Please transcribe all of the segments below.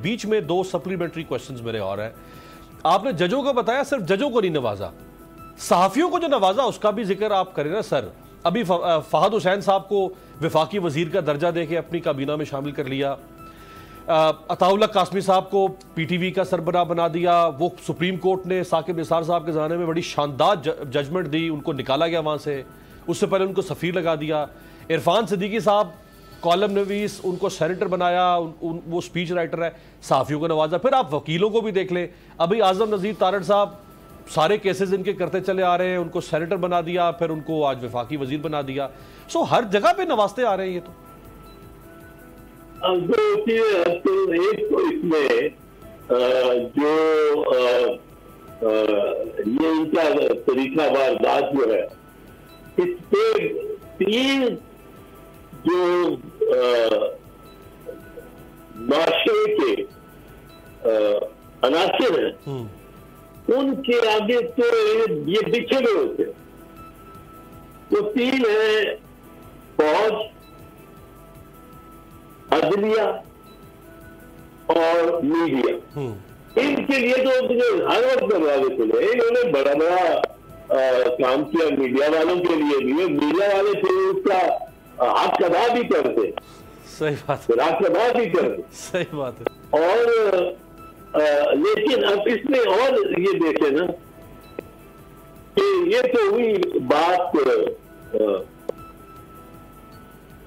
बीच में दो supplementary questions मेरे और हैं। आपने जजों को बताया, सिर्फ़ जजों को नहीं नवाजा। सहाफियों को जो नवाजा, उसका भी ज़िक्र आप करें ना, सर। अभी फहद हुसैन साहब को विफाकी वज़ीर का दर्जा दे के अपनी काबीना में शामिल कर लिया। अताउल्ला कासमी साहब को पीटीवी का सरबरा बना दिया। वो सुप्रीम कोर्ट ने साकिब निसार साहब के ज़माने में बड़ी शानदार जजमेंट दी। उनको निकाला गया वहाँ से। उससे पहले उनको सफ़ीर लगा दिया। इरफान सिद्दीकी साहब कॉलम नवीस उनको सेनेटर बनाया उन, उन, वो स्पीच राइटर है साफियों को नवाजा। फिर आप वकीलों को भी देख लें। अभी आज़म नज़ीर तारण साहब सारे केसेस इनके करते चले आ रहे हैं उनको सेनेटर बना दिया फिर उनको आज विफाकी वज़ीर बना दिया। सो हर जगह पे नवाजते आ रहे हैं ये तो। एक तो इसमें जो ये तरीका वारदात जो है इस पे तीन जो माशरे के अनासर हैं। हम्म। उनके आगे तो ये बिछड़े होते वो तीन है फौज अदलिया और मीडिया। हम्म। इनके लिए तो मुझे हर वक्त दरवाजे खुले इन्होंने बड़ा बड़ा काम किया मीडिया वालों के लिए भी। मीडिया वाले थे उसका हाथ कदा भी करते। सही बात। है हाथ कदा भी करते। सही बात है। और आ, लेकिन अब इसमें और ये देखे ना कि ये तो हुई बात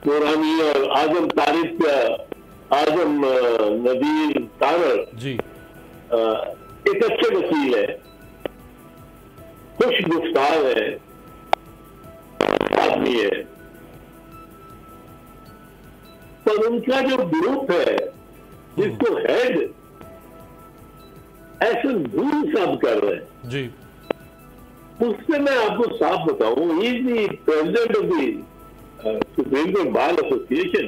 पुरानी और आज़म तारीफ़ का आज़म नदीर तारर जी। आ, एक अच्छे वकील है। खुश गुफ्तार है। आदमी है। पर उनका जो ग्रुप है जिसको हेड ऐसे दूर सब कर रहे हैं। जी। उससे मैं आपको साफ़ बताऊँ is the president of the Supreme Court Bar Association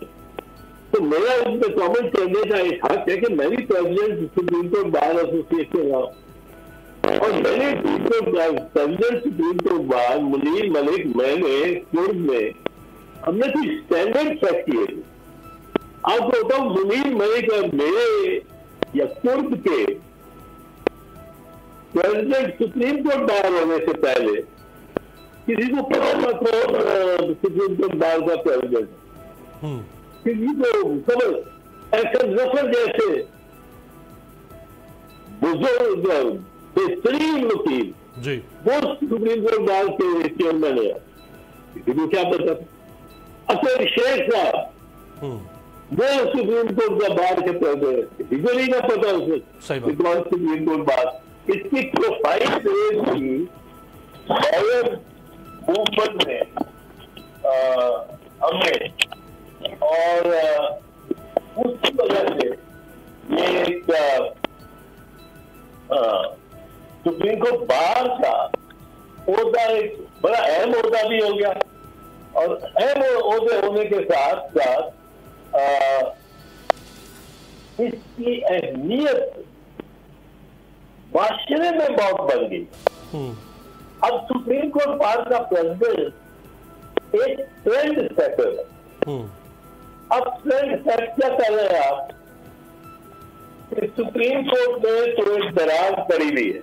तो मेरा उसमें कमेंट करने का एक हक है कि मैं भी president Supreme Court Bar Association रहा और मैंने president Supreme Court Bar Munir Malik मैंने कोर्ट में हमने कुछ स्टैंडर्ड सेट किए। आपको बताऊँ मुनीर मलिक और मेरे या कुर्द के प्रेसिडेंट सुप्रीम कोर्ट बार होने से पहले किसी को पता ना कौन सुप्रीम कोर्ट बार का प्रेसिडेंट हम्म। किसी को समझ ऐसे ज़फ़र जैसे। बुज़ुर्ग बेहतरीन वकील। जी। वो सुप्रीम कोर्ट बार के चेयरमैन है किसी को क्या पता? अतर शेख साहब। हम्म। वो सुप्रीम कोर्ट का बार के किसी को नहीं ना पता उसे कौन सुप्रीम कोर्ट बार इसकी प्रोफ़ाइल थी और मूवमेंट में हमने और उसकी वजह से ये एक सुप्रीम कोर्ट बाहर का होता एक बड़ा अहम होता भी हो गया। और अहम होते होने के साथ साथ इसकी अहमियत माशरे में बहुत बढ़ गई हम्म। अब सुप्रीम कोर्ट बार का प्रेसिडेंट एक ट्रेंड सेटर है हम्म। अब ट्रेंड सेट क्या कर रहे हैं आप सुप्रीम कोर्ट में तो एक दरार पड़ी हुई है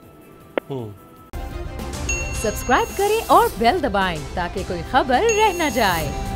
सब्सक्राइब हम्म। करें और बेल दबाएँ ताकि कोई खबर रह न जाए